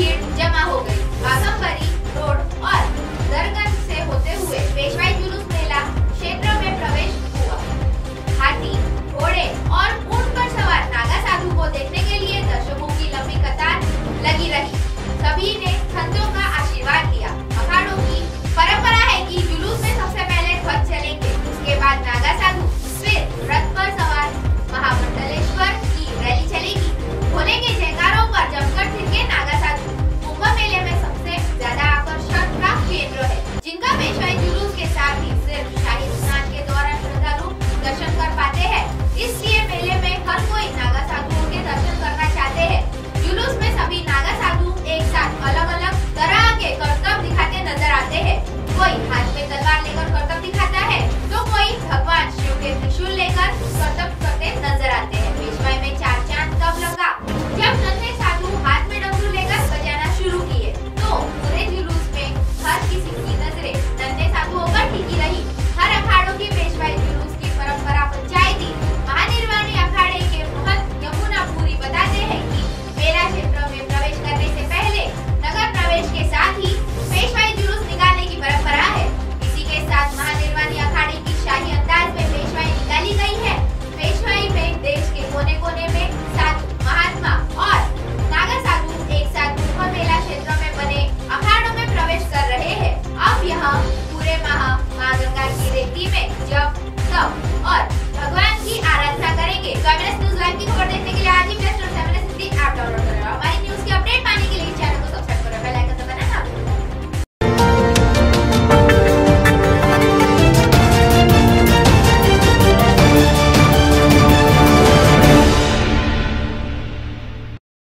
भीड़ जमा हो गई आदमबरी